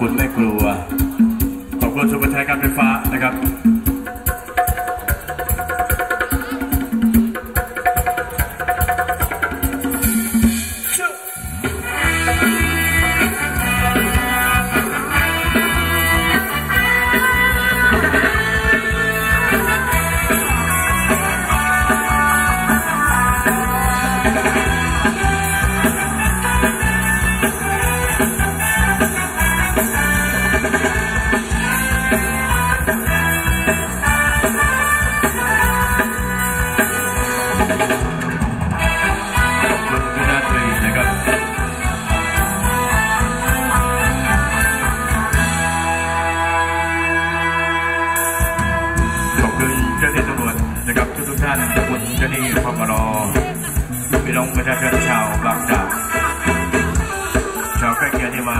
คุณไม่กลัว ขอบคุณชุมประชาการไฟฟ้านะครับ ชนีพมรอพี่น้องประชาชนชาวบางดาชาวใกล้เคียงที่มา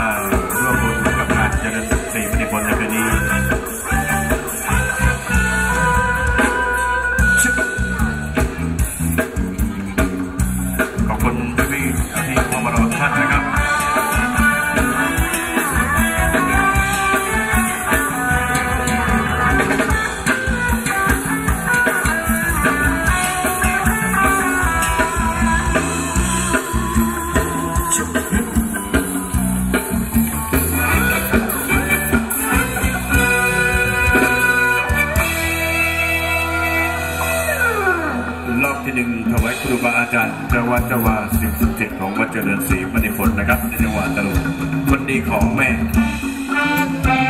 สิบสิบเจ็ดของวัดเจริญศรีมณีผลนะครับในจังหวัดตรุดคนดีของแม่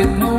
No.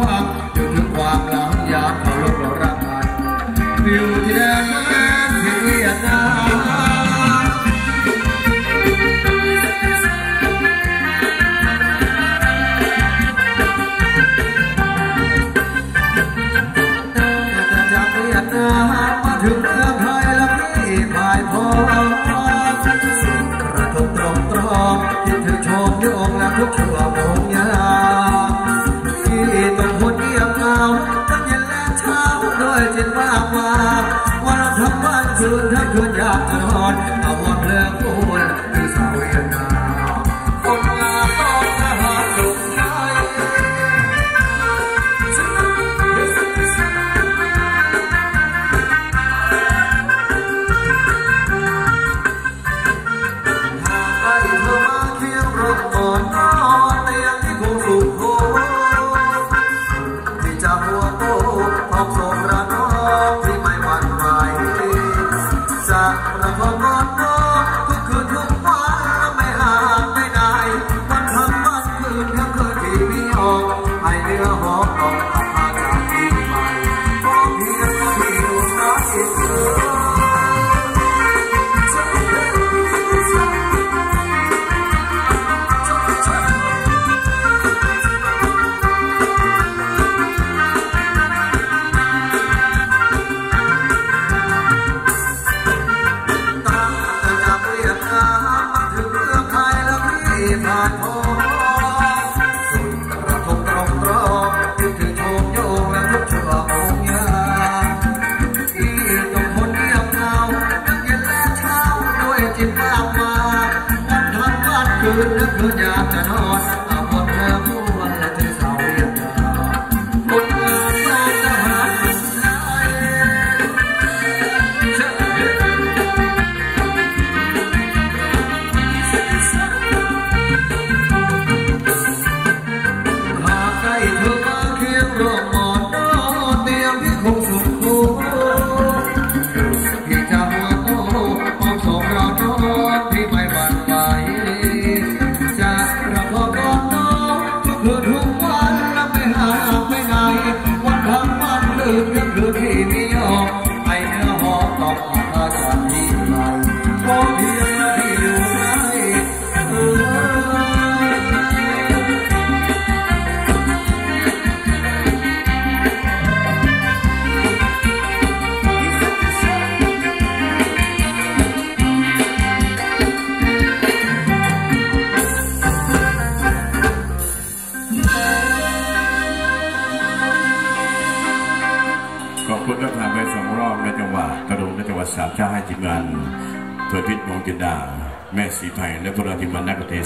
Oh. Where we're going หมอกิดา แม่สีไพรและพระราธิมานักเทศ